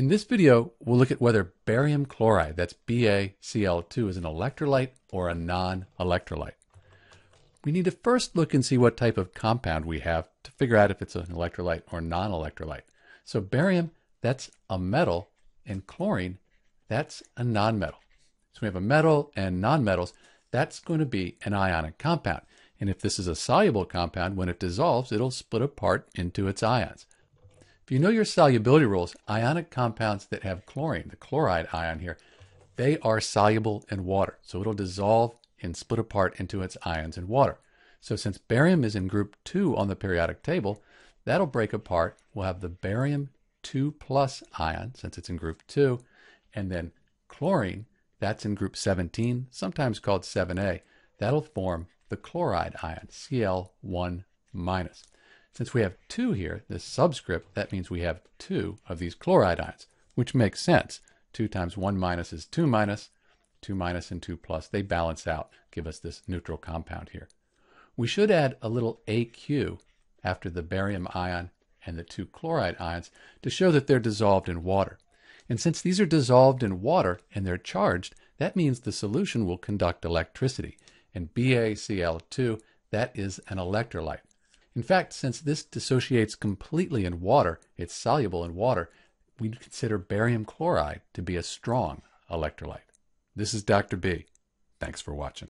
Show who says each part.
Speaker 1: In this video, we'll look at whether barium chloride, that's BaCl2, is an electrolyte or a non-electrolyte. We need to first look and see what type of compound we have to figure out if it's an electrolyte or non-electrolyte. So barium, that's a metal, and chlorine, that's a nonmetal. So we have a metal and nonmetals, that's going to be an ionic compound. And if this is a soluble compound, when it dissolves, it'll split apart into its ions. If you know your solubility rules, ionic compounds that have chlorine, the chloride ion here, they are soluble in water. So it'll dissolve and split apart into its ions in water. So since barium is in group 2 on the periodic table, that'll break apart. We'll have the barium 2 plus ion, since it's in group 2, and then chlorine, that's in group 17, sometimes called 7a. That'll form the chloride ion, Cl1 minus. Since we have two here, this subscript, that means we have two of these chloride ions, which makes sense. 2 times 1 minus is 2 minus, 2 minus and 2 plus. They balance out, give us this neutral compound here. We should add a little AQ after the barium ion and the two chloride ions to show that they're dissolved in water. And since these are dissolved in water and they're charged, that means the solution will conduct electricity. And BaCl2, that is an electrolyte. In fact, since this dissociates completely in water, it's soluble in water, we consider barium chloride to be a strong electrolyte. This is Dr. B. Thanks for watching.